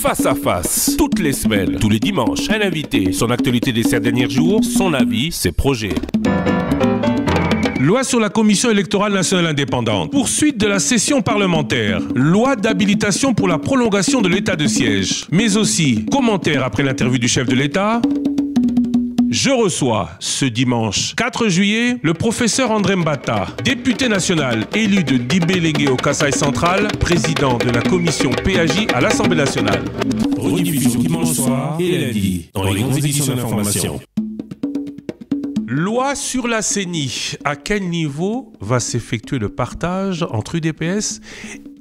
Face à face, toutes les semaines, tous les dimanches, un invité, son actualité des sept derniers jours, son avis, ses projets. Loi sur la Commission électorale nationale indépendante. Poursuite de la session parlementaire. Loi d'habilitation pour la prolongation de l'état de siège. Mais aussi, commentaire après l'interview du chef de l'État. Je reçois ce dimanche 4 juillet le professeur André Mbata, député national élu de Dibélégué au Kassai central, président de la commission PAJ à l'Assemblée nationale. Rediffusion dimanche soir et lundi dans les grandes éditions d'information. Loi sur la CENI. À quel niveau va s'effectuer le partage entre UDPS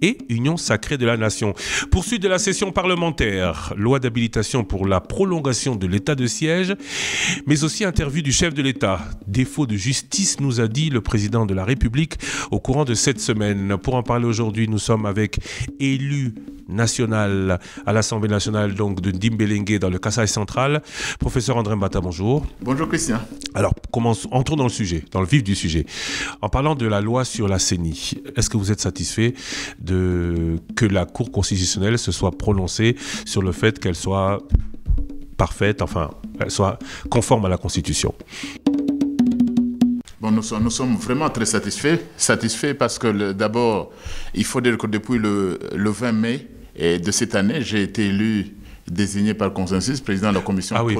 et Union sacrée de la nation. Poursuite de la session parlementaire, loi d'habilitation pour la prolongation de l'état de siège, mais aussi interview du chef de l'État. Défaut de justice, nous a dit le président de la République au courant de cette semaine. Pour en parler aujourd'hui, nous sommes avec élu national à l'Assemblée nationale donc de Ndimbelengue dans le Kassai central. Professeur André Mbata, bonjour. Bonjour Christian. Alors, commençons, entrons dans le sujet, dans le vif du sujet. En parlant de la loi sur la CENI, est-ce que vous êtes satisfait de, que la Cour constitutionnelle se soit prononcée sur le fait qu'elle soit parfaite, enfin, qu'elle soit conforme à la Constitution? Bon, nous, sommes, nous sommes vraiment très satisfaits. Satisfaits parce que d'abord, il faut dire que depuis le, le 20 mai de cette année, j'ai été élu désigné par consensus président de la commission ah oui.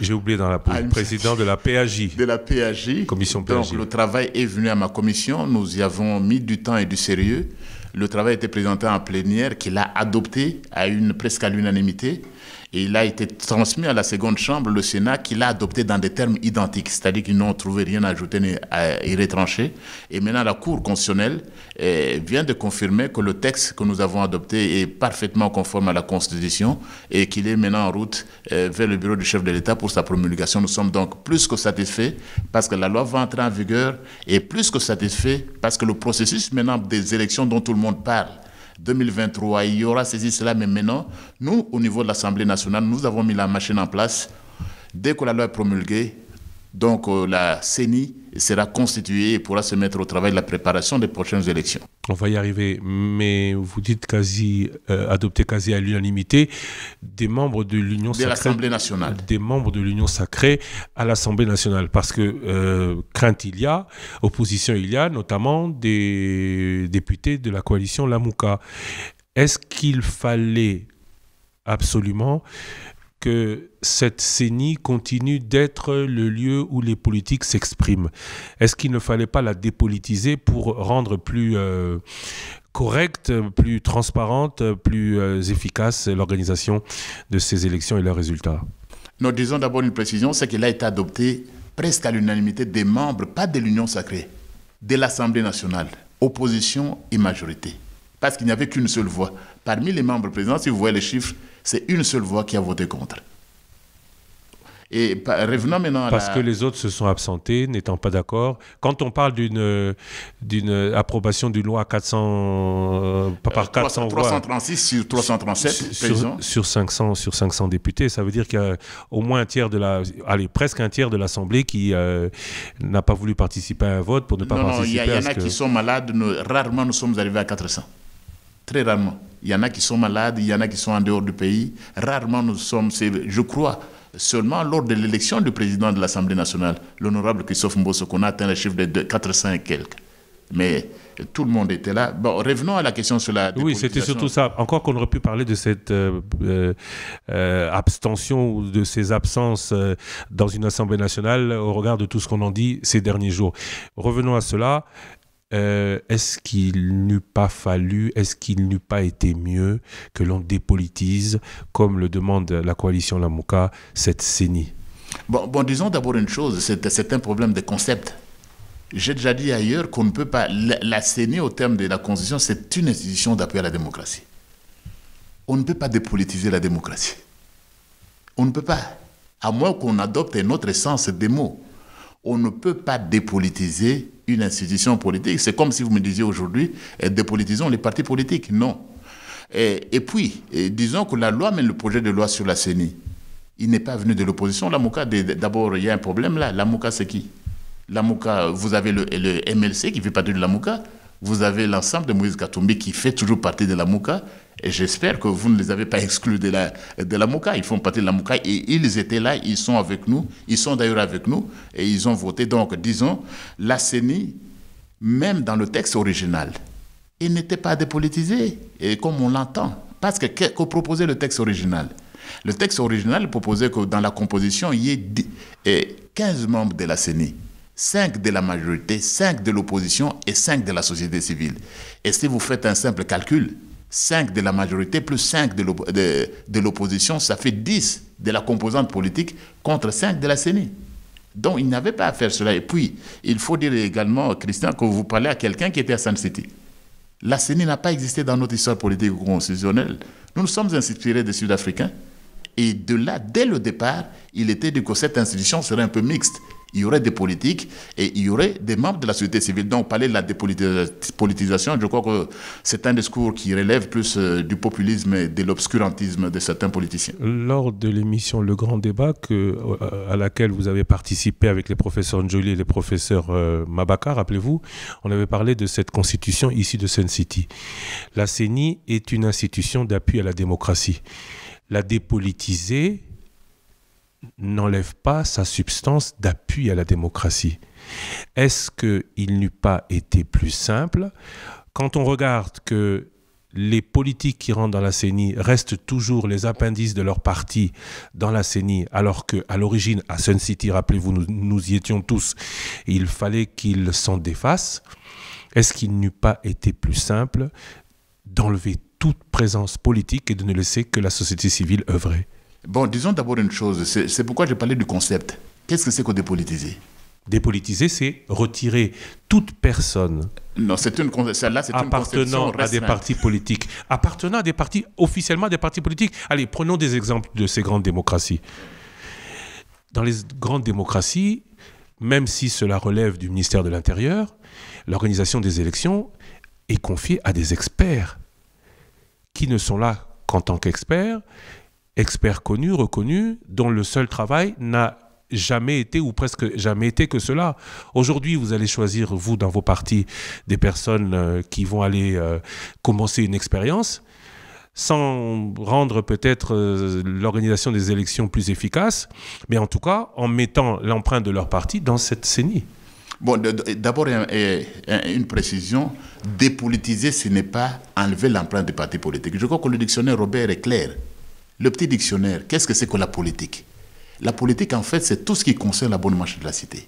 J'ai oublié dans la ah, président de la PAJ. De la PAJ. Commission PAJ. Donc le travail est venu à ma commission. Nous y avons mis du temps et du sérieux. Le travail a été présenté en plénière, qu'il a adopté à une presque à l'unanimité. Et il a été transmis à la seconde chambre, le Sénat, qui l'a adopté dans des termes identiques, c'est-à-dire qu'ils n'ont trouvé rien à ajouter ni à y retrancher. Et maintenant, la Cour constitutionnelle eh, vient de confirmer que le texte que nous avons adopté est parfaitement conforme à la Constitution et qu'il est maintenant en route eh, vers le bureau du chef de l'État pour sa promulgation. Nous sommes donc plus que satisfaits parce que la loi va entrer en vigueur et plus que satisfaits parce que le processus maintenant des élections dont tout le monde parle 2023, il y aura saisi cela, mais maintenant, nous, au niveau de l'Assemblée nationale, nous avons mis la machine en place. Dès que la loi est promulguée, donc euh, la CENI sera constituée et pourra se mettre au travail de la préparation des prochaines élections. On va y arriver, mais vous dites quasi euh, adopté quasi à l'unanimité des membres de l'Union sacrée. De l'Assemblée nationale. Des membres de l'Union sacrée à l'Assemblée nationale, parce que euh, crainte il y a, opposition il y a, notamment des députés de la coalition Lamouka. Est-ce qu'il fallait absolument que cette CENI continue d'être le lieu où les politiques s'expriment. Est-ce qu'il ne fallait pas la dépolitiser pour rendre plus euh, correcte, plus transparente, plus euh, efficace l'organisation de ces élections et leurs résultats? Nous disons d'abord une précision, c'est qu'elle a été adoptée presque à l'unanimité des membres, pas de l'Union sacrée, de l'Assemblée nationale, opposition et majorité. Parce qu'il n'y avait qu'une seule voix. Parmi les membres présents, si vous voyez les chiffres, c'est une seule voix qui a voté contre. Et revenons maintenant à Parce que les autres se sont absentés, n'étant pas d'accord. Quand on parle d'une d'une approbation d'une loi 400 euh, par 400 336 sur 337 sur, sur, 500 sur 500 députés, ça veut dire qu'il y a au moins un tiers de la allez presque un tiers de l'Assemblée qui euh, n'a pas voulu participer à un vote pour ne pas participer. Non, il y, en a qui sont malades. rarement nous sommes arrivés à 400. Très rarement. Il y en a qui sont malades, il y en a qui sont en dehors du pays. Rarement nous sommes, je crois, seulement lors de l'élection du président de l'Assemblée nationale, l'honorable Christophe Mbosso, qu'on a atteint le chiffre de 400 et quelques. Mais tout le monde était là. Bon, revenons à la question sur la. Oui, c'était surtout ça. Encore qu'on aurait pu parler de cette euh, euh, euh, abstention ou de ces absences dans une Assemblée nationale au regard de tout ce qu'on en dit ces derniers jours. Revenons à cela. Euh, est-ce qu'il n'eût pas fallu, est-ce qu'il n'eût pas été mieux que l'on dépolitise, comme le demande la coalition Lamouka, cette CENI? Bon, disons d'abord une chose, c'est un problème de concept. J'ai déjà dit ailleurs qu'on ne peut pas. La, la CENI, au terme de la Constitution, c'est une institution d'appui à la démocratie. On ne peut pas dépolitiser la démocratie. On ne peut pas. À moins qu'on adopte un autre sens des mots. On ne peut pas dépolitiser une institution politique. C'est comme si vous me disiez aujourd'hui, eh, dépolitisons les partis politiques. Non. Et, et puis, disons que la loi, même le projet de loi sur la CENI, il n'est pas venu de l'opposition. La MOCA, d'abord, il y a un problème là. La MOCA, c'est qui? La MOCA, vous avez le, MLC qui fait partie de la MOCA. Vous avez l'ensemble de Moïse Katumbi qui fait toujours partie de la MOUCA. Et j'espère que vous ne les avez pas exclus de la, de la MOUCA. Ils font partie de la MOUCA et ils étaient là, ils sont avec nous, ils sont d'ailleurs avec nous et ils ont voté. Donc, disons, la CENI, même dans le texte original, il n'était pas dépolitisé, et comme on l'entend. Parce que que proposait le texte original? Le texte original proposait que dans la composition, il y ait 15 membres de la CENI. 5 de la majorité, 5 de l'opposition et 5 de la société civile. Et si vous faites un simple calcul, 5 de la majorité plus 5 de l'opposition, ça fait 10 de la composante politique contre 5 de la CENI. Donc il n'avait pas à faire cela. Et puis, il faut dire également, Christian, que vous parlez à quelqu'un qui était à San City. La CENI n'a pas existé dans notre histoire politique ou constitutionnelle. Nous nous sommes inspirés des Sud-Africains. Et de là, dès le départ, il était dit que cette institution serait un peu mixte il y aurait des politiques et il y aurait des membres de la société civile. Donc, parler de la dépolitisation, je crois que c'est un discours qui relève plus euh, du populisme et de l'obscurantisme de certains politiciens. Lors de l'émission Le Grand Débat, euh, à laquelle vous avez participé avec les professeurs Njoli et les professeurs euh, Mabaka, rappelez-vous, on avait parlé de cette constitution issue de Sun City. La CENI est une institution d'appui à la démocratie. La dépolitiser, n'enlève pas sa substance d'appui à la démocratie. Est-ce qu'il n'eût pas été plus simple quand on regarde que les politiques qui rentrent dans la CENI restent toujours les appendices de leur parti dans la CENI, alors qu'à l'origine, à Sun City, rappelez-vous, nous, nous, y étions tous, il fallait qu'ils s'en défassent. Est-ce qu'il n'eût pas été plus simple d'enlever toute présence politique et de ne laisser que la société civile œuvrer? Bon, disons d'abord une chose, c'est pourquoi je parlais du concept. Qu'est-ce que c'est que dépolitiser? Dépolitiser, c'est retirer toute personne non, c'est une, là, appartenant à des partis politiques, appartenant à des partis, officiellement à des partis politiques. Allez, prenons des exemples de ces grandes démocraties. Dans les grandes démocraties, même si cela relève du ministère de l'Intérieur, l'organisation des élections est confiée à des experts qui ne sont là qu'en tant qu'experts, experts connus, reconnus, dont le seul travail n'a jamais été ou presque jamais été que cela. Aujourd'hui, vous allez choisir, vous, dans vos partis, des personnes euh, qui vont aller euh, commencer une expérience sans rendre peut-être euh, l'organisation des élections plus efficace, mais en tout cas en mettant l'empreinte de leur parti dans cette CENI. Bon, d'abord, une précision. Dépolitiser, ce n'est pas enlever l'empreinte des partis politiques. Je crois que le dictionnaire Robert est clair. Le petit dictionnaire, qu'est-ce que c'est que la politique? La politique, en fait, c'est tout ce qui concerne la bonne marche de la cité.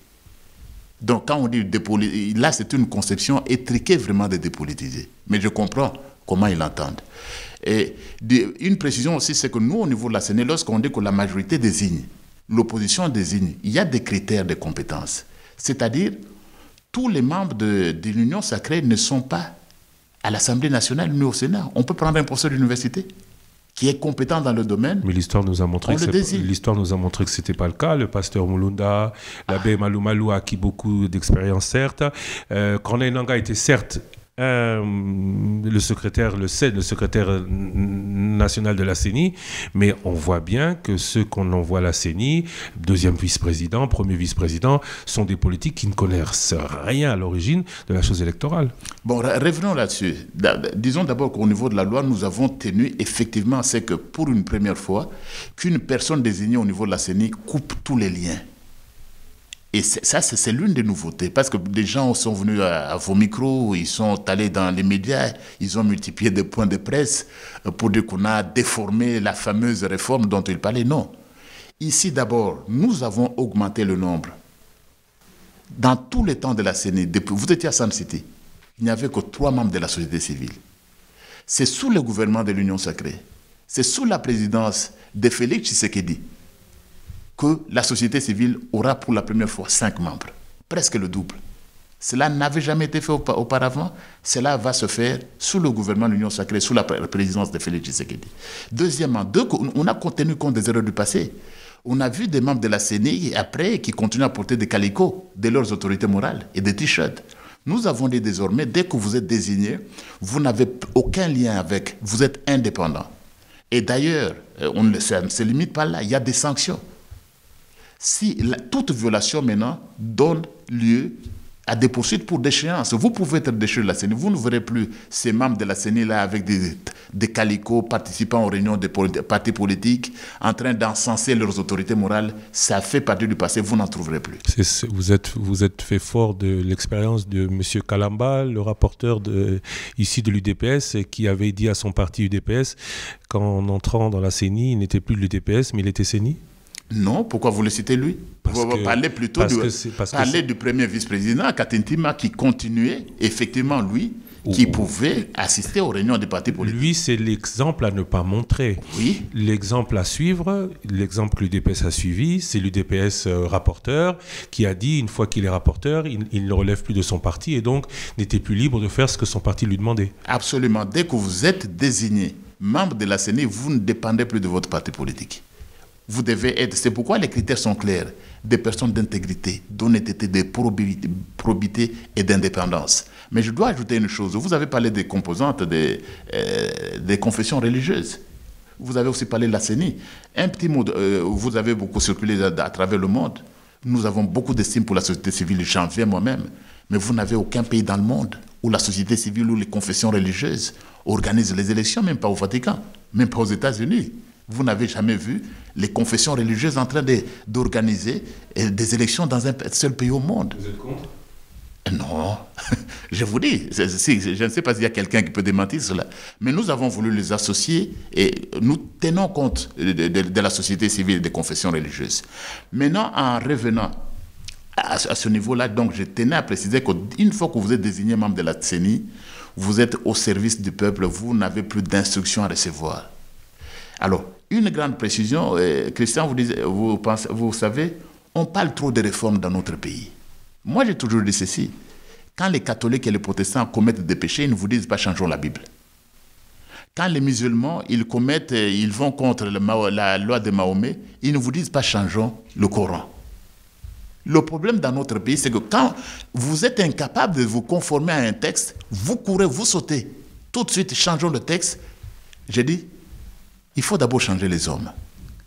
Donc, quand on dit dépolitiser, là, c'est une conception étriquée vraiment de dépolitiser. Mais je comprends comment ils l'entendent. Et une précision aussi, c'est que nous, au niveau de la CNE, lorsqu'on dit que la majorité désigne, l'opposition désigne, il y a des critères de compétence. C'est-à-dire, tous les membres de, de l'Union sacrée ne sont pas à l'Assemblée nationale ni au Sénat. On peut prendre un professeur d'université? Qui est compétent dans le domaine. Mais l'histoire nous a montré que l'histoire nous a montré que c'était pas le cas. Le pasteur Mulunda, l'abbé Malou Malou a acquis beaucoup d'expérience certes. Euh, Corneille Nanga était certes euh, le secrétaire, le le secrétaire national de la CENI, mais on voit bien que ceux qu'on envoie à la CENI, deuxième vice-président, premier vice-président, sont des politiques qui ne connaissent rien à l'origine de la chose électorale. Bon, revenons là-dessus. Disons d'abord qu'au niveau de la loi, nous avons tenu effectivement, c'est que pour une première fois, qu'une personne désignée au niveau de la CENI coupe tous les liens et ça, c'est l'une des nouveautés, parce que des gens sont venus à, vos micros, ils sont allés dans les médias, ils ont multiplié des points de presse euh, pour dire qu'on a déformé la fameuse réforme dont ils parlaient. Non. Ici, d'abord, nous avons augmenté le nombre. Dans tous les temps de la depuis, vous étiez à San City, il n'y avait que trois membres de la société civile. C'est sous le gouvernement de l'Union sacrée, c'est sous la présidence de Félix Tshisekedi que la société civile aura pour la première fois cinq membres, presque le double. Cela n'avait jamais été fait auparavant. Cela va se faire sous le gouvernement de l'Union sacrée, sous la présidence de Félix Tshisekedi. Deuxièmement, on a tenu compte des erreurs du passé. On a vu des membres de la CENI après qui continuent à porter des calicots de leurs autorités morales et des t-shirts. Nous avons dit désormais, dès que vous êtes désigné, vous n'avez aucun lien avec, vous êtes indépendant. Et d'ailleurs, euh, on ne se limite pas là, il y a des sanctions si toute violation maintenant donne lieu à des poursuites pour déchéance. Vous pouvez être déchu de la CENI. Vous ne verrez plus ces membres de la CENI là avec des, des calicots participant aux réunions des partis politiques en train d'encenser leurs autorités morales. Ça fait partie du passé. Vous n'en trouverez plus. vous, êtes, vous êtes fait fort de l'expérience de M. Kalamba, le rapporteur ici de l'UDPS, qui avait dit à son parti UDPS qu'en entrant dans la CENI, il n'était plus de l'UDPS, mais il était CENI? Non, pourquoi vous le citez lui? Vous parlez plutôt du, parler du premier vice-président, Katintima, qui continuait, effectivement, lui, qui pouvait assister aux réunions des partis politiques. Lui, c'est l'exemple à ne pas montrer. Oui. L'exemple à suivre, l'exemple que l'UDPS a suivi, c'est l'UDPS euh, rapporteur qui a dit, une fois qu'il est rapporteur, il, il, ne relève plus de son parti et donc n'était plus libre de faire ce que son parti lui demandait. Absolument. Dès que vous êtes désigné membre de la CENI, vous ne dépendez plus de votre parti politique vous devez être. C'est pourquoi les critères sont clairs. Des personnes d'intégrité, d'honnêteté, de probité et d'indépendance. Mais je dois ajouter une chose. Vous avez parlé des composantes des, euh, des confessions religieuses. Vous avez aussi parlé de la CENI. Un petit mot, euh, vous avez beaucoup circulé à, travers le monde. Nous avons beaucoup d'estime pour la société civile, j'en viens moi-même. Mais vous n'avez aucun pays dans le monde où la société civile ou les confessions religieuses organisent les élections, même pas au Vatican, même pas aux États-Unis. Vous n'avez jamais vu les confessions religieuses en train d'organiser euh, des élections dans un seul pays au monde. Vous êtes contre? Non, je vous dis, je ne sais pas s'il y a quelqu'un qui peut démentir cela, mais nous avons voulu les associer et nous tenons compte de, la société civile et des confessions religieuses. Maintenant, en revenant à, ce niveau-là, donc je tenais à préciser qu'une fois que vous êtes désigné membre de la CENI, vous êtes au service du peuple, vous n'avez plus d'instructions à recevoir. Alors, une grande précision, euh, Christian, vous, vous, savez, on parle trop de réformes dans notre pays. Moi, j'ai toujours dit ceci. Quand les catholiques et les protestants commettent des péchés, ils ne vous disent pas changeons la Bible. Quand les musulmans, ils commettent, euh, ils vont contre la loi de Mahomet, ils ne vous disent pas changeons le Coran. Le problème dans notre pays, c'est que quand vous êtes incapable de vous conformer à un texte, vous courez, vous sautez. Tout de suite, changeons le texte. J'ai dit, il faut d'abord changer les hommes.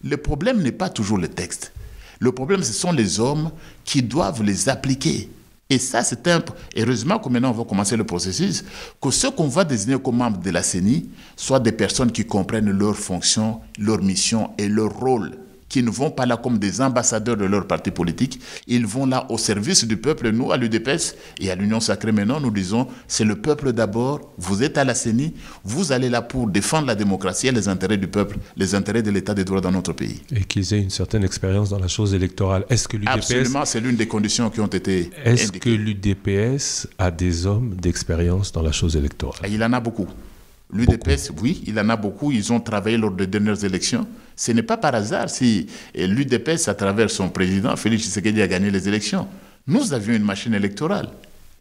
Le problème n'est pas toujours le texte. Le problème, ce sont les hommes qui doivent les appliquer. Et ça, c'est un... Heureusement que maintenant, on va commencer le processus, que ceux qu'on va désigner comme membres de la CENI soient des personnes qui comprennent leurs fonctions, leur mission et leur rôle qui ne vont pas là comme des ambassadeurs de leur parti politique, ils vont là au service du peuple. Nous, à l'UDPS et à l'Union Sacrée maintenant, nous disons, c'est le peuple d'abord, vous êtes à la CENI, vous allez là pour défendre la démocratie et les intérêts du peuple, les intérêts de l'état des droits dans notre pays. Et qu'ils aient une certaine expérience dans la chose électorale. Est-ce que l'UDPS... Absolument, c'est l'une des conditions qui ont été Est-ce que l'UDPS a des hommes d'expérience dans la chose électorale? Il en a beaucoup. L'UDPS, oui, il en a beaucoup. Ils ont travaillé lors des dernières élections. Ce n'est pas par hasard si l'UDPS, à travers son président, Félix Tshisekedi, a gagné les élections. Nous avions une machine électorale.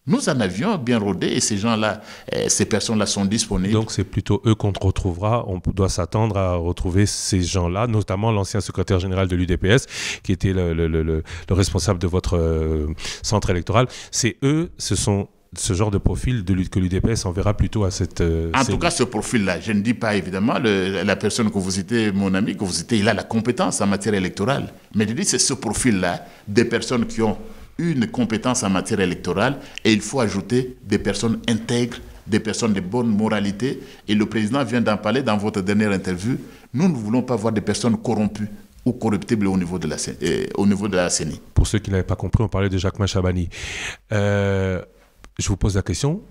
Nous en avions bien rodé et ces gens-là, eh, ces personnes-là sont disponibles. Donc c'est plutôt eux qu'on retrouvera. On doit s'attendre à retrouver ces gens-là, notamment l'ancien secrétaire général de l'UDPS, qui était le, responsable de votre euh, centre électoral. C'est eux, ce sont ce genre de profil de, que l'UDPS enverra plutôt à cette... Euh, en tout cas, ce profil-là, je ne dis pas évidemment, la personne que vous citez, mon ami, que vous citez, il a la compétence en matière électorale. Mais je dis, c'est ce profil-là, des personnes qui ont une compétence en matière électorale, et il faut ajouter des personnes intègres, des personnes de bonne moralité. Et le président vient d'en parler dans votre dernière interview. Nous ne voulons pas voir des personnes corrompues ou corruptibles au niveau de la, euh, au niveau de la CENI. Pour ceux qui n'avaient pas compris, on parlait de Jacques Machabani. Euh, je vous pose la question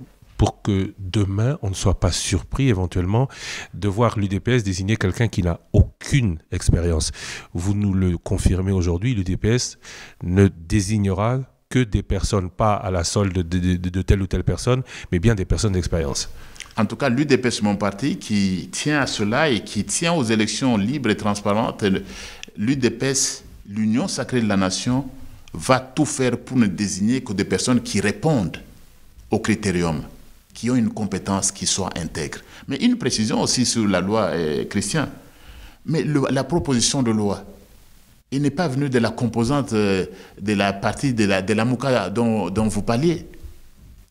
pour que demain, on ne soit pas surpris éventuellement de voir l'UDPS désigner quelqu'un qui n'a aucune expérience. Vous nous le confirmez aujourd'hui, l'UDPS ne désignera que des personnes, pas à la solde de, telle ou telle personne, mais bien des personnes d'expérience. En tout cas, l'UDPS, mon parti, qui tient à cela et qui tient aux élections libres et transparentes, l'UDPS, l'Union sacrée de la nation, va tout faire pour ne désigner que des personnes qui répondent au critérium, qui ont une compétence qui soit intègre. Mais une précision aussi sur la loi euh, Christian. Mais la proposition de loi, il n'est pas venu de la composante euh, de la partie de la, de la MOUKA dont, dont vous parliez.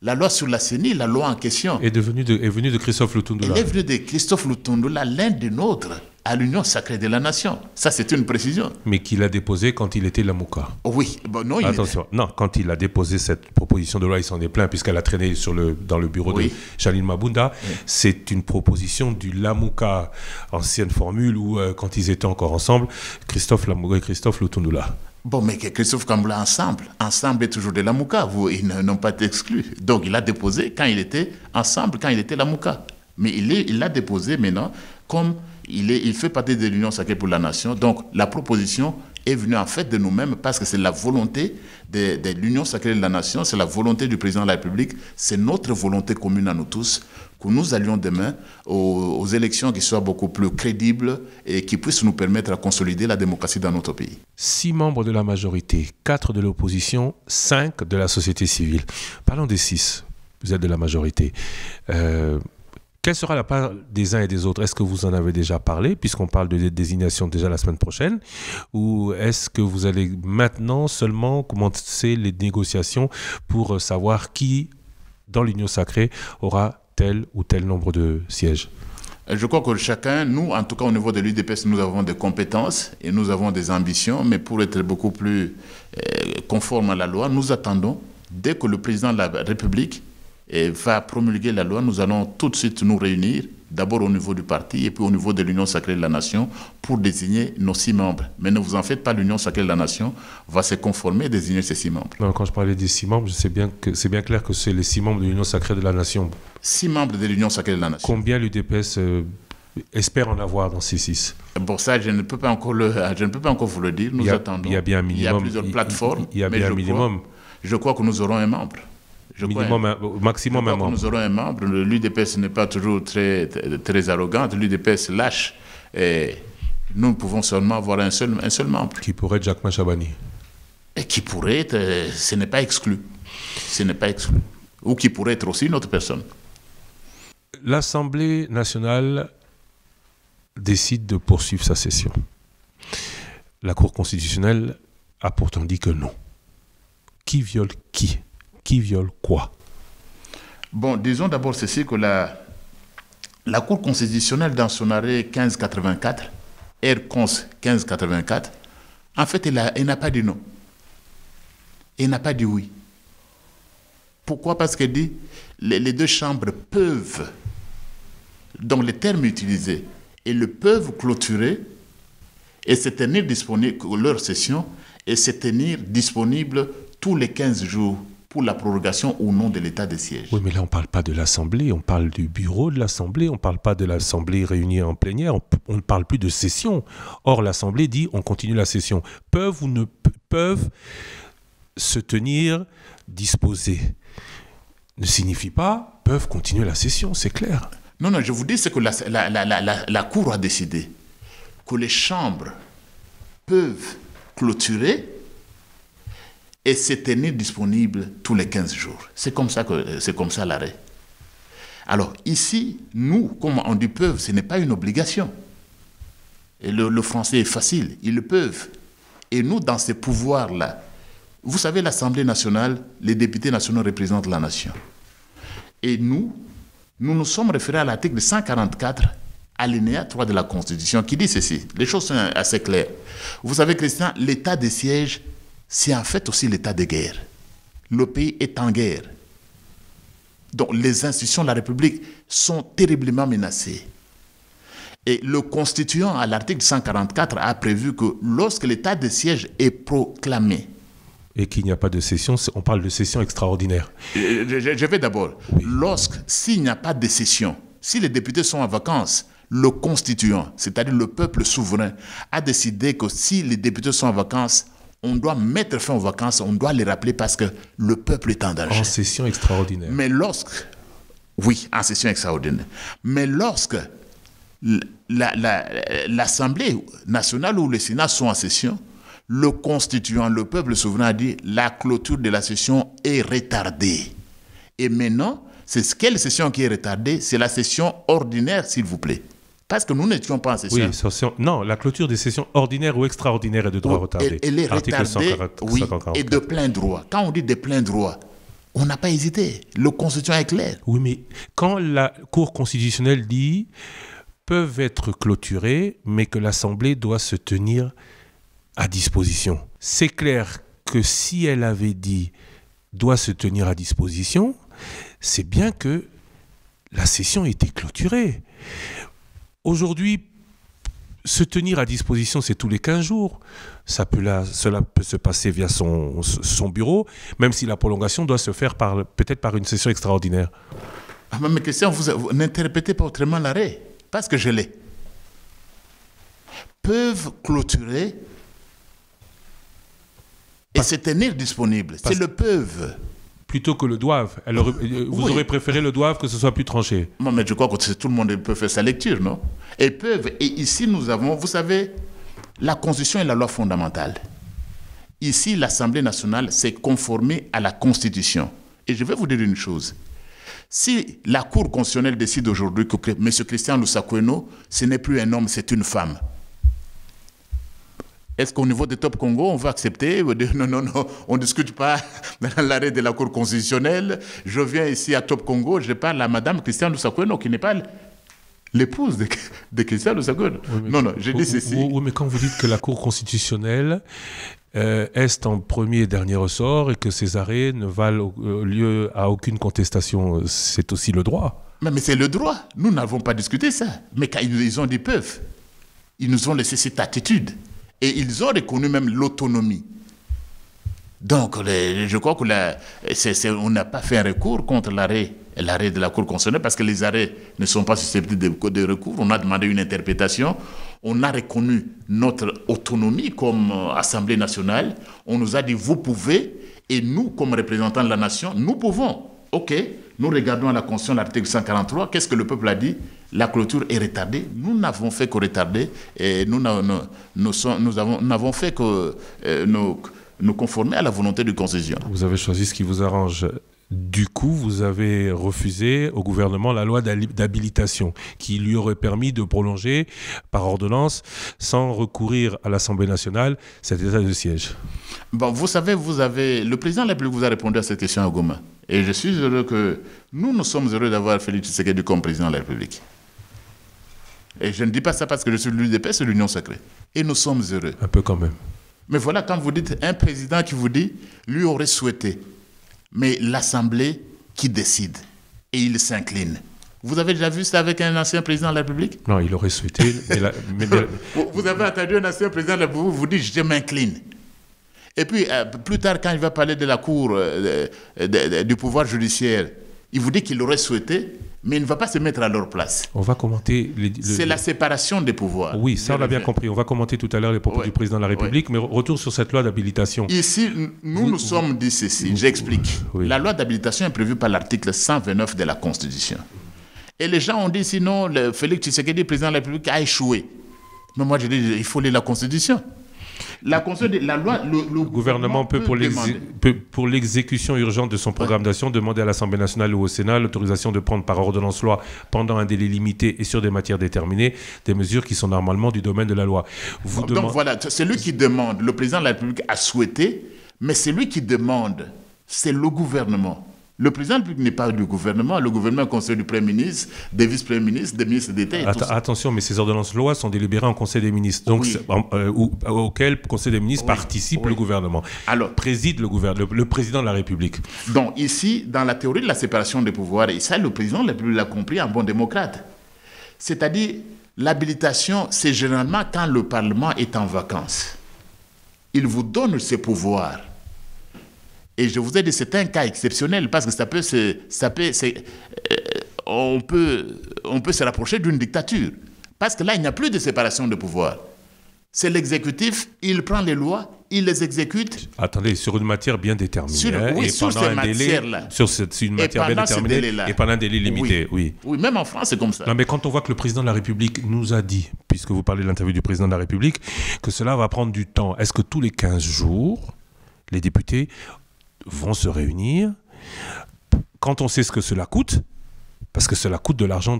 La loi sur la CENI, la loi en question. Est, devenu de, est venue de Christophe Lutundula. Elle est venue de Christophe Lutundula, l'un des nôtres. À l'union sacrée de la nation. Ça, c'est une précision. Mais qu'il a déposé quand il était Lamouka. Oui, bon, non, il Attention, non, quand il a déposé cette proposition de loi, il s'en est plaint puisqu'elle a traîné sur le, dans le bureau Oui. de Chaline Mabunda. C'est une proposition du Lamouka, ancienne formule où, euh, quand ils étaient encore ensemble, Christophe Lamouka et Christophe Lutunula. Bon, mais Christophe Kambla ensemble, ensemble est toujours de la Mouka, vous, ils n'ont pas été exclus. Donc il a déposé quand il était ensemble, quand il était la Mouka. Mais il est- il l'a déposé maintenant comme il, fait partie de l'Union sacrée pour la nation. Donc la proposition est venue en fait de nous-mêmes parce que c'est la volonté de, l'Union sacrée de la nation, c'est la volonté du président de la République, c'est notre volonté commune à nous tous que nous allions demain aux, aux élections qui soient beaucoup plus crédibles et qui puissent nous permettre de consolider la démocratie dans notre pays. Six membres de la majorité, quatre de l'opposition, cinq de la société civile. Parlons des six. Vous êtes de la majorité. Euh, quelle sera la part des uns et des autres? Est-ce que vous en avez déjà parlé, puisqu'on parle de désignation déjà la semaine prochaine? Ou est-ce que vous allez maintenant seulement commencer les négociations pour euh, savoir qui, dans l'Union sacrée, aura tel ou tel nombre de sièges? Je crois que chacun, nous, en tout cas au niveau de l'UDPS, nous avons des compétences et nous avons des ambitions, mais pour être beaucoup plus euh, conforme à la loi, nous attendons, dès que le président de la République euh, va promulguer la loi, nous allons tout de suite nous réunir, d'abord au niveau du parti et puis au niveau de l'Union sacrée de la nation, pour désigner nos six membres. Mais ne vous en faites pas, l'Union sacrée de la nation va se conformer et désigner ses six membres. Non, Quand je parlais des six membres, bien que c'est bien clair que c'est les six membres de l'Union sacrée de la nation. Six membres de l'Union sacrée de la nation. Combien l'UDPS euh, espère en avoir dans ces six? Bon, ça, je ne peux pas encore, le, je ne peux pas encore vous le dire. Nous il a, attendons. il y a bien un Il y a minimum. plusieurs plateformes. Il y a mais bien je un crois- minimum. Je crois que nous aurons un membre. Je crois minimum un- un- je maximum crois un membre. nous aurons un membre. L'UDPS n'est pas toujours très, très arrogante. L'UDPS lâche. Et nous pouvons seulement avoir un seul, un seul membre. Qui pourrait être Jacques Machabani. Et qui pourrait être, euh, ce n'est pas exclu. Ce n'est pas exclu. Ou qui pourrait être aussi une autre personne. L'Assemblée nationale décide de poursuivre sa session. La Cour constitutionnelle a pourtant dit que non. Qui viole qui? Qui viole quoi Bon, disons d'abord ceci que la, la Cour constitutionnelle, dans son arrêt 1584, R-Cons 1584, en fait, elle n'a pas dit non. Elle n'a pas dit oui. Pourquoi? Parce qu'elle dit les, les deux chambres peuvent, dans les termes utilisés, elles peuvent clôturer et se tenir disponible leur session et se tenir disponible tous les 15 jours pour la prorogation ou non de l'état de siège. Oui, mais là, on ne parle pas de l'Assemblée, on parle du bureau de l'Assemblée, on ne parle pas de l'Assemblée réunie en plénière, on, on ne parle plus de session. Or, l'Assemblée dit on continue la session. Peuvent ou ne pe- peuvent se tenir disposés? Ne signifie pas peuvent continuer la session, c'est clair. Non, non, je vous dis ce que la- la- la- la Cour a décidé. Que les chambres peuvent clôturer et se tenir disponibles tous les 15 jours. C'est comme ça que c'est comme ça l'arrêt. Alors ici, nous, comme on dit peuvent, ce n'est pas une obligation. Et le, le français est facile, ils le peuvent. Et nous, dans ces pouvoirs-là, vous savez, l'Assemblée nationale, les députés nationaux représentent la nation. Et nous, nous nous sommes référés à l'article 144, alinéa 3 de la Constitution, qui dit ceci. Les choses sont assez claires. Vous savez, Christian, l'état de siège, c'est en fait aussi l'état de guerre. Le pays est en guerre. Donc les institutions de la République sont terriblement menacées. Et le constituant, à l'article 144, a prévu que lorsque l'état de siège est proclamé, Et qu'il n'y a pas de session, on parle de session extraordinaire. Euh, je vais d'abord. Lorsque, s'il n'y a pas de session, si les députés sont en vacances, le constituant, c'est-à-dire le peuple souverain, a décidé que si les députés sont en vacances, on doit mettre fin aux vacances, on doit les rappeler parce que le peuple est en danger. En session extraordinaire. Mais lorsque, oui, en session extraordinaire, mais lorsque l- la- la- l'Assemblée nationale ou le Sénat sont en session, le constituant, le peuple souverain a dit la clôture de la session est retardée. Et maintenant, c'est ce- quelle session qui est retardée C'est la session ordinaire, s'il vous plaît. Parce que nous n'étions pas en session. Oui, session- non, la clôture des sessions ordinaires ou extraordinaires est de droit retardé. Elle, est retardée, 140, oui, 144. et de plein droit. Quand on dit de plein droit, on n'a pas hésité. Le constituant est clair. Oui, mais quand la Cour constitutionnelle dit peuvent être clôturés, mais que l'Assemblée doit se tenir à disposition. C'est clair que si elle avait dit doit se tenir à disposition, c'est bien que la session était clôturée. Aujourd'hui, se tenir à disposition, c'est tous les 15 jours. Ça peut cela peut se passer via son, son, bureau, même si la prolongation doit se faire par, peut-être par une session extraordinaire. Ah, mais Christian, vous, vous n'interprétez pas autrement l'arrêt, parce que je l'ai. Peuvent clôturer et se tenir disponible. C'est le peuvent plutôt que le doivent. Euh, vous aurez préféré le doivent que ce soit plus tranché. Non, mais je crois que tout le monde peut faire sa lecture, non? Et peuvent. Et ici, nous avons, vous savez, la Constitution est la loi fondamentale. Ici, l'Assemblée nationale s'est conformée à la Constitution. Et je vais vous dire une chose. Si la Cour constitutionnelle décide aujourd'hui que M. Christian Lusakweno, ce n'est plus un homme, c'est une femme, est-ce qu'au niveau de Top Congo, on va accepter Non, non, non, on ne discute pas dans l'arrêt de la Cour constitutionnelle? Je viens ici à Top Congo, je parle à Madame Christiane Lusakweno, qui n'est pas l'épouse de, de Christian Lusakweno. non, non, j'ai dit ceci. Oui, mais quand vous dites que la Cour constitutionnelle euh, est en premier et dernier ressort et que ces arrêts ne valent euh, lieu à aucune contestation, c'est aussi le droit. Mais, mais c'est le droit. Nous n'avons pas discuté ça. Mais quand ils ont dit peuvent, ils nous ont laissé cette attitude. Et ils ont reconnu même l'autonomie. Donc, je crois qu'on n'a pas fait un recours contre l'arrêt l'arrêt de la Cour constitutionnelle parce que les arrêts ne sont pas susceptibles de, de, recours. On a demandé une interprétation. On a reconnu notre autonomie comme euh, Assemblée nationale. On nous a dit, vous pouvez, et nous, comme représentants de la nation, nous pouvons. OK, nous regardons à la Constitution l'article 143. Qu'est-ce que le peuple a dit? La clôture est retardée. Nous n'avons fait que retarder. Et nous n'avons fait que euh, nous, conformer à la volonté du Constitution. Vous avez choisi ce qui vous arrange. Du coup, vous avez refusé au gouvernement la loi d'habilitation qui lui aurait permis de prolonger par ordonnance, sans recourir à l'Assemblée nationale, cet état de siège. Bon, vous savez, vous avez le président de la République vous a répondu à cette question à Goma. Et je suis heureux que nous, nous sommes heureux d'avoir Félix Tshisekedi comme président de la République. Et je ne dis pas ça parce que je suis l'UDP, c'est l'Union sacrée. Et nous sommes heureux. Un peu quand même. Mais voilà, quand vous dites un président qui vous dit, lui aurait souhaité, mais l'Assemblée qui décide, et il s'incline. Vous avez déjà vu ça avec un ancien président de la République? Non, il aurait souhaité. vous avez entendu un ancien président de la République vous dites, je m'incline. Et puis, euh, plus tard, quand il va parler de la Cour euh, du pouvoir judiciaire, il vous dit qu'il aurait souhaité, mais il ne va pas se mettre à leur place. On va commenter. C'est la séparation des pouvoirs. Oui, ça on a bien compris. On va commenter tout à l'heure les propos du président de la République, mais retour sur cette loi d'habilitation. Ici, nous nous sommes dit ceci. J'explique. La loi d'habilitation est prévue par l'article 129 de la Constitution. Et les gens ont dit sinon, le Félix Tshisekedi, président de la République, a échoué. Mais moi, je dis, il faut lire la Constitution. La, la loi, le, gouvernement peut, pour l'exécution urgente de son programme d'action, demander à l'Assemblée nationale ou au Sénat l'autorisation de prendre par ordonnance loi pendant un délai limité et sur des matières déterminées des mesures qui sont normalement du domaine de la loi. Vous Donc voilà, c'est lui qui demande. Le président de la République a souhaité, mais c'est lui qui demande. C'est le gouvernement. Le président n'est pas du gouvernement. Le gouvernement est conseil du Premier ministre, des vice-premiers ministres, des ministres d'État. attention, mais ces ordonnances-lois sont délibérées en Conseil des ministres, donc euh, auquel Conseil des ministres participe le gouvernement. Alors, préside le, gouvernement, le, président de la République. Donc ici, dans la théorie de la séparation des pouvoirs, et ça, le président l'a compris en bon démocrate. C'est-à-dire, l'habilitation, c'est généralement quand le Parlement est en vacances. Il vous donne ses pouvoirs et je vous ai dit, c'est un cas exceptionnel parce que ça peut se, ça peut, euh, on, peut, on peut se rapprocher d'une dictature. Parce que là, il n'y a plus de séparation de pouvoir. C'est l'exécutif, il prend les lois, il les exécute. Attendez, sur une matière bien déterminée. Sur, oui, sur ces matières-là. Sur une matière bien déterminée et pendant un délai limité, oui. oui. même en France, c'est comme ça. Non, mais quand on voit que le président de la République nous a dit, puisque vous parlez de l'interview du président de la République, que cela va prendre du temps, est-ce que tous les 15 jours, les députés vont se réunir. Quand on sait ce que cela coûte, parce que cela coûte de l'argent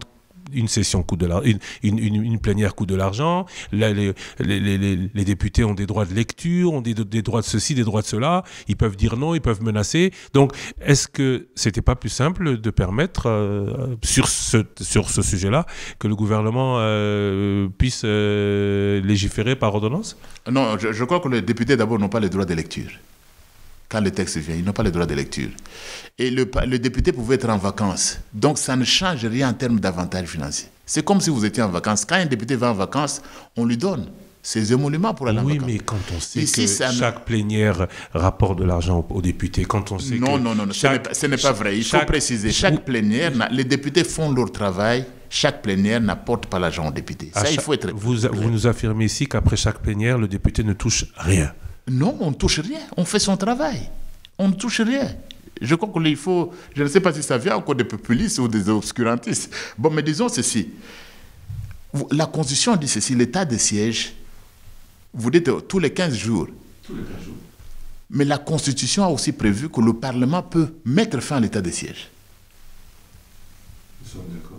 une session coûte de l'argent, une, une, plénière coûte de l'argent, les, les, les, députés ont des droits de lecture, ont des, des, droits de ceci, des droits de cela, ils peuvent dire non, ils peuvent menacer. Donc, est-ce que c'était pas plus simple de permettre, euh, sur ce, sur ce sujet-là, que le gouvernement euh, puisse euh, légiférer par ordonnance? Non, je crois que les députés, d'abord, n'ont pas les droits de lecture quand le texte vient. Ils n'ont pas le droit de lecture. Et le, le, député pouvait être en vacances. Donc ça ne change rien en termes d'avantages financiers. C'est comme si vous étiez en vacances. Quand un député va en vacances, on lui donne ses émoluments pour aller en vacances. Oui, mais quand on sait que chaque plénière rapporte de l'argent aux députés, quand on sait non, que... Non, non, non, ce n'est pas vrai. Il faut préciser. Chaque plénière, les députés font leur travail. Chaque plénière n'apporte pas l'argent aux députés. Ça, il faut être... Vous, vous nous affirmez ici qu'après chaque plénière, le député ne touche rien. Non, on ne touche rien. On fait son travail. On ne touche rien. Je crois qu'il faut. Je ne sais pas si ça vient encore des populistes ou des obscurantistes. Bon, mais disons ceci. La Constitution dit ceci l'état de siège, vous dites tous les 15 jours. Tous les 15 jours. Mais la Constitution a aussi prévu que le Parlement peut mettre fin à l'état de siège.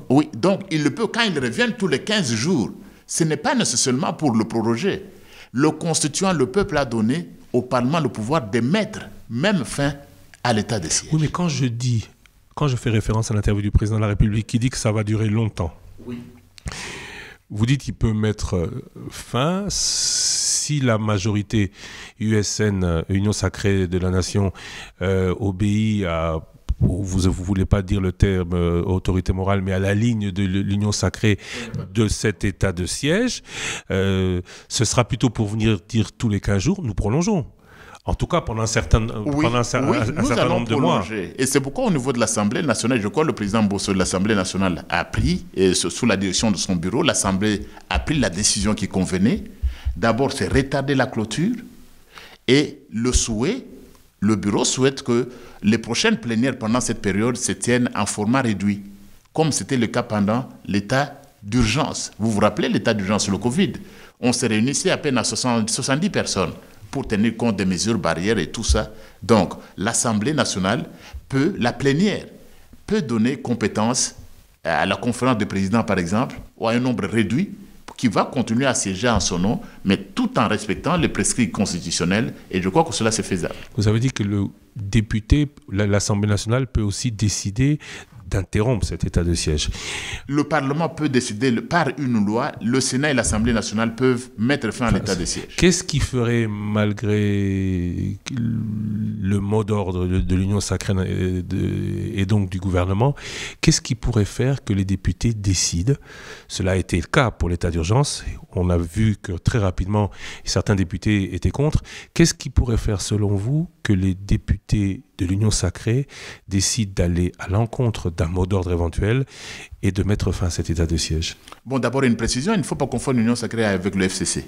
Oui, donc il le peut quand il revient tous les 15 jours. Ce n'est pas nécessairement pour le proroger le constituant, le peuple a donné au Parlement le pouvoir de mettre même fin à l'état de siège. Oui, mais quand je dis, quand je fais référence à l'interview du président de la République qui dit que ça va durer longtemps, oui. vous dites qu'il peut mettre euh, fin si la majorité USN, euh, Union sacrée de la nation, euh, obéit à vous ne voulez pas dire le terme euh, autorité morale, mais à la ligne de l'union sacrée de cet état de siège, euh, ce sera plutôt pour venir dire tous les 15 jours, nous prolongeons. En tout cas, pendant un certain, pendant un, certain nombre de mois. Et c'est pourquoi, au niveau de l'Assemblée nationale, je crois que le président Bosso de l'Assemblée nationale a pris, et sous la direction de son bureau, l'Assemblée a pris la décision qui convenait. D'abord, c'est retarder la clôture et le souhait le bureau souhaite que les prochaines plénières pendant cette période se tiennent en format réduit, comme c'était le cas pendant l'état d'urgence. Vous vous rappelez l'état d'urgence sur le Covid? On s'est réunissait à peine à 70 personnes pour tenir compte des mesures barrières et tout ça. Donc, l'Assemblée nationale peut, la plénière, peut donner compétence à la conférence de présidents, par exemple, ou à un nombre réduit qui va continuer à siéger en son nom, mais tout en respectant les prescrits constitutionnels. Et je crois que cela c'est faisable. Vous avez dit que le député, l'Assemblée nationale peut aussi décider d'interrompre cet état de siège. Le Parlement peut décider par une loi, le Sénat et l'Assemblée nationale peuvent mettre fin à l'état de siège. Qu'est-ce qui ferait, malgré le mot d'ordre de, l'Union sacrée et donc du gouvernement, qu'est-ce qui pourrait faire que les députés décident? Cela a été le cas pour l'état d'urgence. On a vu que très rapidement, certains députés étaient contre. Qu'est-ce qui pourrait faire, selon vous, que les députés de l'Union sacrée décident d'aller à l'encontre d'un mot d'ordre éventuel et de mettre fin à cet état de siège Bon, d'abord une précision, il ne faut pas confondre l'Union sacrée avec le FCC.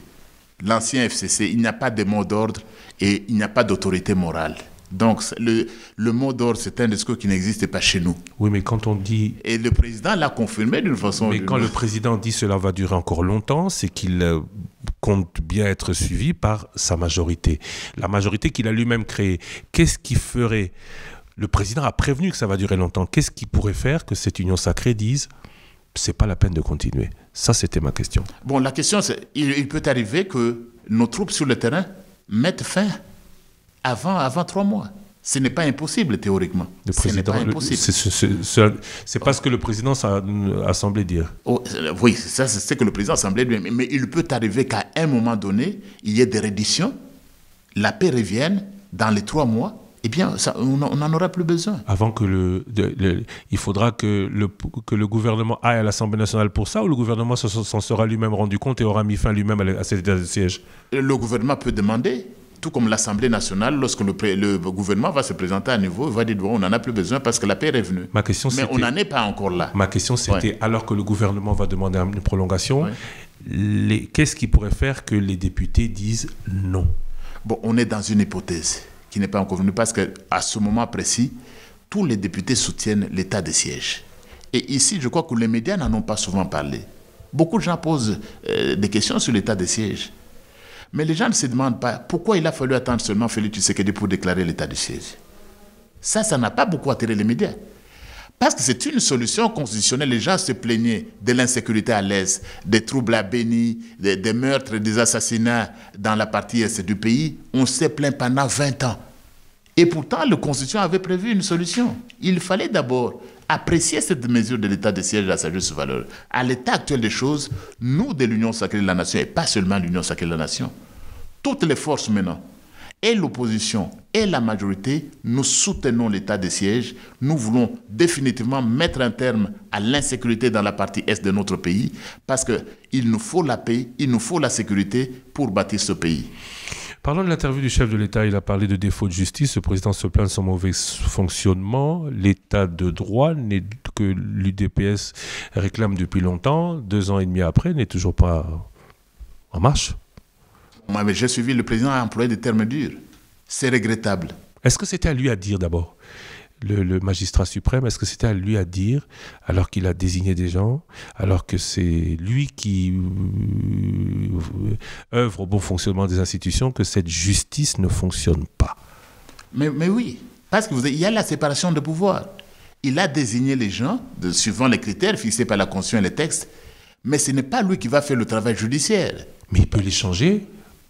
L'ancien FCC, il n'y a pas de mot d'ordre et il n'y a pas d'autorité morale. Donc, le, le mot d'ordre, c'est un discours qui n'existe pas chez nous. Oui, mais quand on dit. Et le président l'a confirmé d'une façon. Mais quand le président dit cela va durer encore longtemps, c'est qu'il euh, compte bien être suivi par sa majorité. La majorité qu'il a lui-même créée. Qu'est-ce qui ferait. Le président a prévenu que ça va durer longtemps. Qu'est-ce qui pourrait faire que cette union sacrée dise c'est pas la peine de continuer? Ça, c'était ma question. Bon, la question, c'est il peut arriver que nos troupes sur le terrain mettent fin avant, avant trois mois. Ce n'est pas impossible théoriquement. ce n'est pas impossible. C'est pas ce que le président a, semblé dire. Oh, euh, oui, ça c'est ce que le président a semblé dire. Mais, il peut arriver qu'à un moment donné, il y ait des redditions, la paix revienne dans les trois mois. Eh bien, ça, on n'en aura plus besoin. Avant que le, il faudra que le, que le gouvernement aille à l'Assemblée nationale pour ça, ou le gouvernement s'en sera lui-même rendu compte et aura mis fin lui-même à, cet état de siège? Le gouvernement peut demander tout comme l'Assemblée nationale, lorsque le, le, gouvernement va se présenter à nouveau, il va dire on n'en a plus besoin parce que la paix est revenue. Ma question, Mais on n'en est pas encore là. Ma question, c'était alors que le gouvernement va demander une prolongation, qu'est-ce qui pourrait faire que les députés disent non? Bon, on est dans une hypothèse qui n'est pas encore venue parce qu'à ce moment précis, tous les députés soutiennent l'état de siège. Et ici, je crois que les médias n'en ont pas souvent parlé. Beaucoup de gens posent euh, des questions sur l'état de siège. Mais les gens ne se demandent pas pourquoi il a fallu attendre seulement Félix Tshisekedi pour déclarer l'état de siège. Ça, ça n'a pas beaucoup attiré les médias. Parce que c'est une solution constitutionnelle. Les gens se plaignaient de l'insécurité à l'Est, des troubles à Béni, des, des meurtres, des assassinats dans la partie Est du pays. On s'est plaint pendant 20 ans. Et pourtant, la Constitution avait prévu une solution. Il fallait d'abord apprécier cette mesure de l'état de siège à sa juste valeur. À l'état actuel des choses, nous de l'Union sacrée de la nation, et pas seulement l'Union sacrée de la nation, toutes les forces maintenant, et l'opposition et la majorité, nous soutenons l'état de siège. Nous voulons définitivement mettre un terme à l'insécurité dans la partie est de notre pays parce qu'il nous faut la paix, il nous faut la sécurité pour bâtir ce pays. Parlons de l'interview du chef de l'État. Il a parlé de défaut de justice. Le président se plaint de son mauvais fonctionnement. L'état de droit que l'UDPS réclame depuis longtemps, deux ans et demi après, n'est toujours pas en marche. Moi, j'ai suivi le président a employé des termes durs. C'est regrettable. Est-ce que c'était à lui à dire d'abord? Le, magistrat suprême, est-ce que c'était à lui à dire, alors qu'il a désigné des gens, alors que c'est lui qui euh, œuvre au bon fonctionnement des institutions, que cette justice ne fonctionne pas? Mais, mais oui, parce qu'il y a la séparation de pouvoir. Il a désigné les gens, de, suivant les critères fixés par la Constitution et les textes, mais ce n'est pas lui qui va faire le travail judiciaire. Mais il peut les changer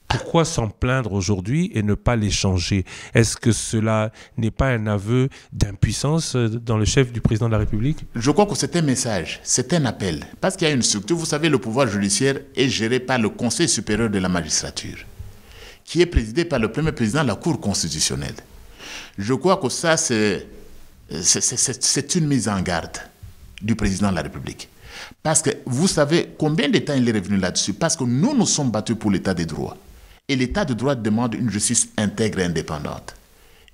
pourquoi s'en plaindre aujourd'hui et ne pas les changer? Est-ce que cela n'est pas un aveu d'impuissance euh, dans le chef du président de la République? Je crois que c'est un message, c'est un appel. Parce qu'il y a une structure, vous savez, le pouvoir judiciaire est géré par le Conseil supérieur de la magistrature, qui est présidé par le premier président de la Cour constitutionnelle. Je crois que ça, c'est une mise en garde du président de la République. Parce que vous savez combien de temps il est revenu là-dessus? Parce que nous nous sommes battus pour l'état des droits. Et l'état de droit demande une justice intègre et indépendante.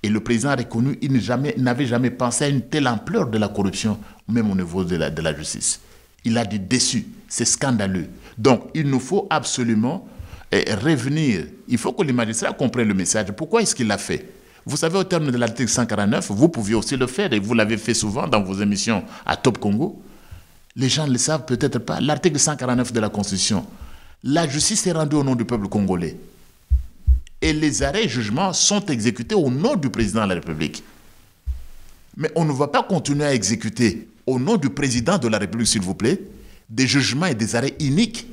Et le président a reconnu qu'il n'avait jamais, pensé à une telle ampleur de la corruption, même au niveau de la, justice. Il a dit déçu, c'est scandaleux. Donc il nous faut absolument eh, revenir. Il faut que les magistrats comprennent le message. Pourquoi est-ce qu'il l'a fait? Vous savez, au terme de l'article 149, vous pouviez aussi le faire, et vous l'avez fait souvent dans vos émissions à Top Congo. Les gens ne le savent peut-être pas. L'article 149 de la Constitution, la justice est rendue au nom du peuple congolais et les arrêts et jugements sont exécutés au nom du président de la République. Mais on ne va pas continuer à exécuter au nom du président de la République, s'il vous plaît, des jugements et des arrêts iniques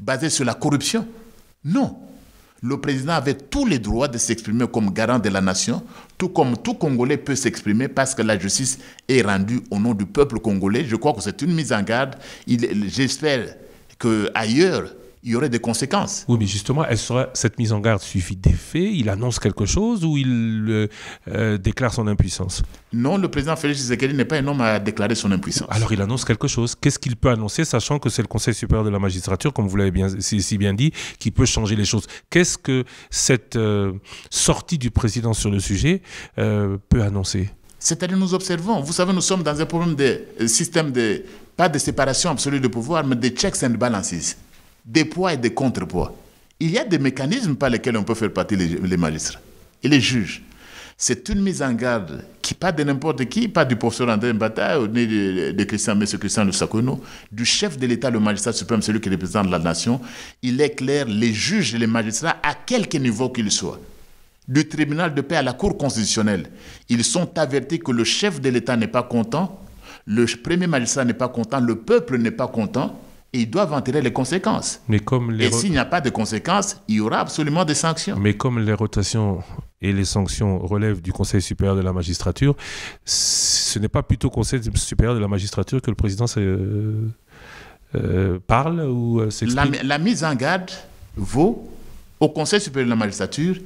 basés sur la corruption. Non. Le président avait tous les droits de s'exprimer comme garant de la nation, tout comme tout Congolais peut s'exprimer parce que la justice est rendue au nom du peuple congolais. Je crois que c'est une mise en garde. J'espère qu'ailleurs, il y aurait des conséquences. Oui, mais justement, elle sera, cette mise en garde suffit des faits Il annonce quelque chose ou il euh, euh, déclare son impuissance? Non, le président Félix Tshisekedi n'est pas un homme à déclarer son impuissance. Alors il annonce quelque chose. Qu'est-ce qu'il peut annoncer, sachant que c'est le Conseil supérieur de la magistrature, comme vous l'avez bien, si, bien dit, qui peut changer les choses? Qu'est-ce que cette euh, sortie du président sur le sujet peut annoncer? C'est-à-dire nous observons. Vous savez, nous sommes dans un problème de système de, pas de séparation absolue de pouvoir, mais de checks and balances des poids et des contrepoids. Il y a des mécanismes par lesquels on peut faire partie les, magistrats et les juges. C'est une mise en garde qui, pas de n'importe qui, pas du professeur André Mbata, ni de, Christian M. Christian de du chef de l'État, le magistrat suprême, celui qui représente la nation. Il est clair, les juges et les magistrats, à quelque niveau qu'ils soient, du tribunal de paix à la Cour constitutionnelle, ils sont avertis que le chef de l'État n'est pas content, le premier magistrat n'est pas content, le peuple n'est pas content ils doivent en tirer les conséquences. Mais comme les et s'il n'y a pas de conséquences, il y aura absolument des sanctions. Mais comme les rotations et les sanctions relèvent du Conseil supérieur de la magistrature, ce n'est pas plutôt au Conseil supérieur de la magistrature que le président euh, euh, parle ou euh, la, la mise en garde vaut au Conseil supérieur de la magistrature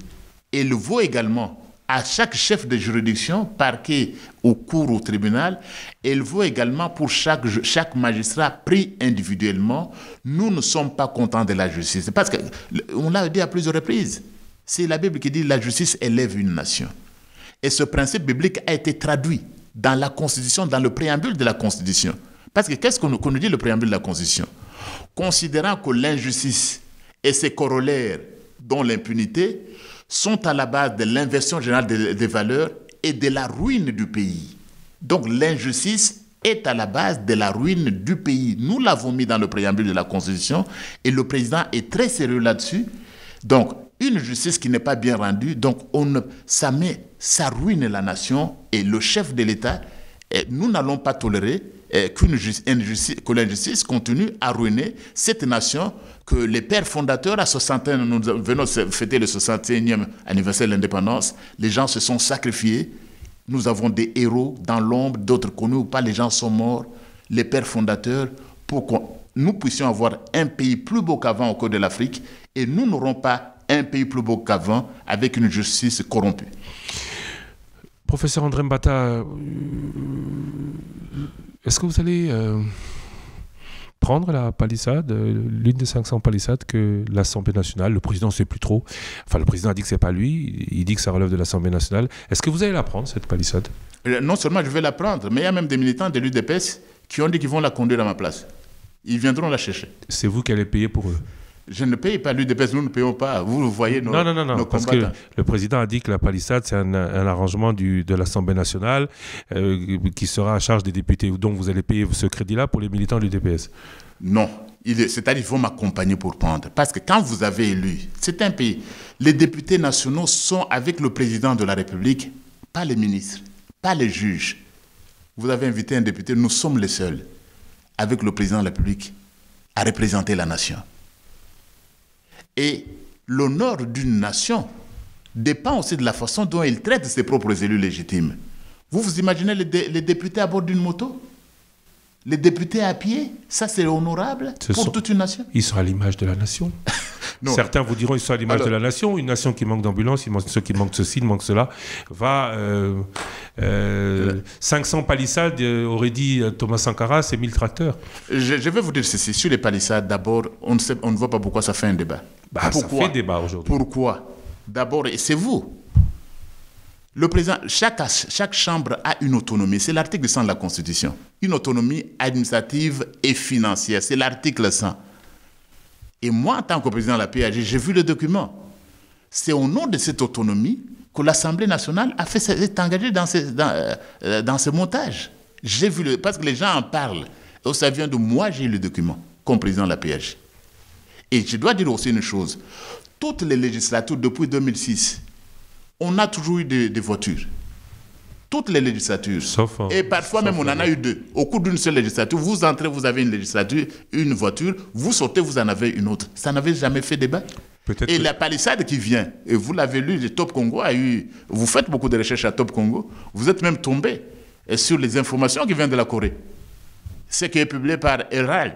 et le vaut également à chaque chef de juridiction, parquet ou cour au tribunal, elle vaut également pour chaque, chaque magistrat pris individuellement. Nous ne sommes pas contents de la justice. Parce qu'on l'a dit à plusieurs reprises. C'est la Bible qui dit la justice élève une nation. Et ce principe biblique a été traduit dans la Constitution, dans le préambule de la Constitution. Parce que qu'est-ce qu'on nous dit le préambule de la Constitution? Considérant que l'injustice et ses corollaires, dont l'impunité, sont à la base de l'inversion générale des, valeurs et de la ruine du pays. Donc l'injustice est à la base de la ruine du pays. Nous l'avons mis dans le préambule de la Constitution et le président est très sérieux là-dessus. Donc, une justice qui n'est pas bien rendue, donc on, ça, met, ça ruine la nation et le chef de l'État nous n'allons pas tolérer qu'une que l'injustice continue à ruiner cette nation que les pères fondateurs, à 61, nous venons fêter le 61e anniversaire de l'indépendance, les gens se sont sacrifiés. Nous avons des héros dans l'ombre, d'autres connus ou pas, les gens sont morts, les pères fondateurs, pour que nous puissions avoir un pays plus beau qu'avant au cœur de l'Afrique, et nous n'aurons pas un pays plus beau qu'avant avec une justice corrompue. Professeur André Mbata, euh, est-ce que vous allez euh, prendre la palissade, euh, l'une des 500 palissades que l'Assemblée nationale, le président ne sait plus trop, enfin le président a dit que c'est pas lui, il dit que ça relève de l'Assemblée nationale. Est-ce que vous allez la prendre, cette palissade? Non seulement je vais la prendre, mais il y a même des militants de l'UDPS qui ont dit qu'ils vont la conduire à ma place. Ils viendront la chercher. C'est vous qui allez payer pour eux je ne paye pas l'UDPS, nous ne payons pas. Vous, voyez nos Non, non, non, non parce que le président a dit que la palissade, c'est un, arrangement du, de l'Assemblée nationale euh, qui sera à charge des députés. Donc vous allez payer ce crédit-là pour les militants du DPS. Non. C'est-à-dire qu'il faut m'accompagner pour prendre. Parce que quand vous avez élu, c'est un pays. Les députés nationaux sont avec le président de la République, pas les ministres, pas les juges. Vous avez invité un député, nous sommes les seuls, avec le président de la République, à représenter la nation. Et l'honneur d'une nation dépend aussi de la façon dont il traite ses propres élus légitimes. Vous vous imaginez les, députés à bord d'une moto? Les députés à pied? Ça, c'est honorable pour toute une nation? Ils sont à l'image de la nation. Certains vous diront ils sont à l'image de la nation. Une nation qui manque d'ambulance, ceux qui manquent ceci, manquent cela. Va. 500 euh, euh, palissades, euh, aurait dit Thomas Sankara, c'est 1000 tracteurs. Je, vais vous dire ceci. Sur les palissades, d'abord, on, on ne voit pas pourquoi ça fait un débat. Bah, ça fait débat aujourd'hui. Pourquoi D'abord, et c'est vous. Le président, chaque, chaque chambre a une autonomie. C'est l'article 100 de la Constitution. Une autonomie administrative et financière. C'est l'article 100. Et moi, en tant que président de la PAG, j'ai vu le document. C'est au nom de cette autonomie que l'Assemblée nationale a fait est engagée dans ce, dans, euh, dans ce montage. J'ai vu le, parce que les gens en parlent. Et ça vient de moi, j'ai le document comme président de la PAG. Et je dois dire aussi une chose. Toutes les législatures depuis 2006, on a toujours eu des, voitures. Toutes les législatures. Sauf, et parfois même, on en a eu deux. Au cours d'une seule législature, vous entrez, vous avez une législature, une voiture, vous sortez, vous en avez une autre. Ça n'avait jamais fait débat. Et la palissade qui vient, et vous l'avez lu, le Top Congo a eu. Vous faites beaucoup de recherches à Top Congo, vous êtes même tombé sur les informations qui viennent de la Corée. Ce qui est publié par Herald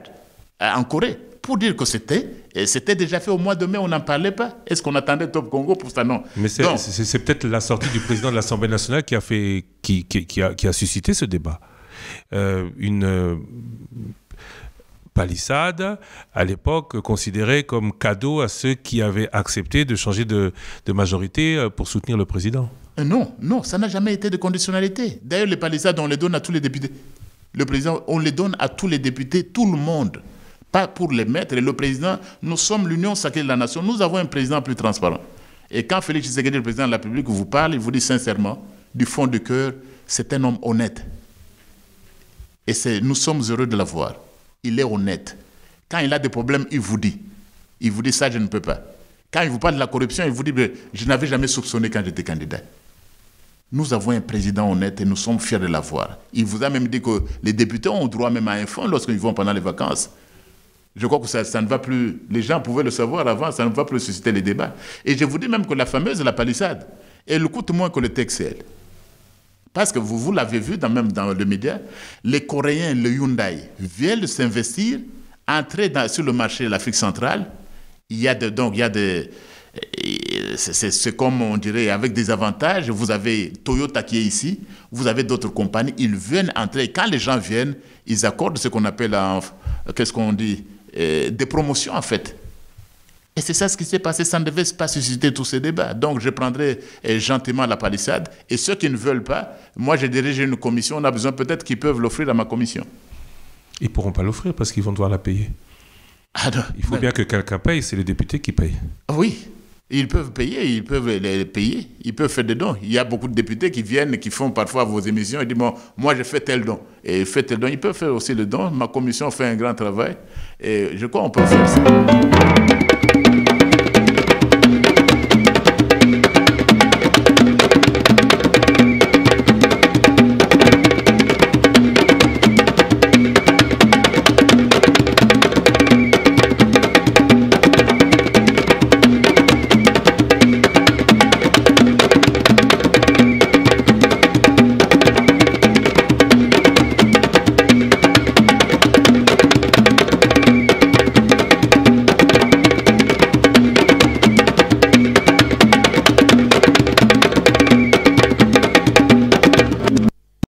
euh, en Corée pour dire que c'était, c'était déjà fait au mois de mai, on n'en parlait pas. Est-ce qu'on attendait Top Congo pour ça? Non. Mais c'est peut-être la sortie du président de l'Assemblée nationale qui a, fait, qui, qui, a, qui a suscité ce débat. Euh, une euh, palissade, à l'époque, considérée comme cadeau à ceux qui avaient accepté de changer de, de majorité euh, pour soutenir le président. Non, non, ça n'a jamais été de conditionnalité. D'ailleurs, les palissades, on les donne à tous les députés. Le président, on les donne à tous les députés, tout le monde pas pour les mettre. Et le président, nous sommes l'union sacrée de la nation. Nous avons un président plus transparent. Et quand Félix Tshisekedi, le président de la République, vous parle, il vous dit sincèrement, du fond du cœur, c'est un homme honnête. Et nous sommes heureux de l'avoir. Il est honnête. Quand il a des problèmes, il vous dit. Il vous dit ça, je ne peux pas. Quand il vous parle de la corruption, il vous dit, je n'avais jamais soupçonné quand j'étais candidat. Nous avons un président honnête et nous sommes fiers de l'avoir. Il vous a même dit que les députés ont droit même à un fonds lorsqu'ils vont pendant les vacances. Je crois que ça, ne va plus. Les gens pouvaient le savoir avant, ça ne va plus susciter les débats. Et je vous dis même que la fameuse la palissade, elle coûte moins que le TXL. Parce que vous, vous l'avez vu dans, même dans le média, les Coréens, le Hyundai, viennent s'investir, entrer sur le marché de l'Afrique centrale. Il y a de, donc il y a des. C'est comme on dirait, avec des avantages. Vous avez Toyota qui est ici, vous avez d'autres compagnies, ils viennent entrer. Quand les gens viennent, ils accordent ce qu'on appelle, qu'est-ce qu'on dit, euh, des promotions en fait. Et c'est ça ce qui s'est passé, ça ne devait pas susciter tous ces débats. Donc je prendrai euh, gentiment la palissade. Et ceux qui ne veulent pas, moi je dirige une commission, on a besoin peut-être qu'ils peuvent l'offrir à ma commission. Ils ne pourront pas l'offrir parce qu'ils vont devoir la payer. Ah Il faut bien que quelqu'un paye, c'est les députés qui payent. Oui, ils peuvent payer, ils peuvent les payer, ils peuvent faire des dons. Il y a beaucoup de députés qui viennent, qui font parfois vos émissions et disent bon, moi je fais tel don. Et fait tel don, ils peuvent faire aussi le don. Ma commission fait un grand travail et je crois qu'on peut faire ça.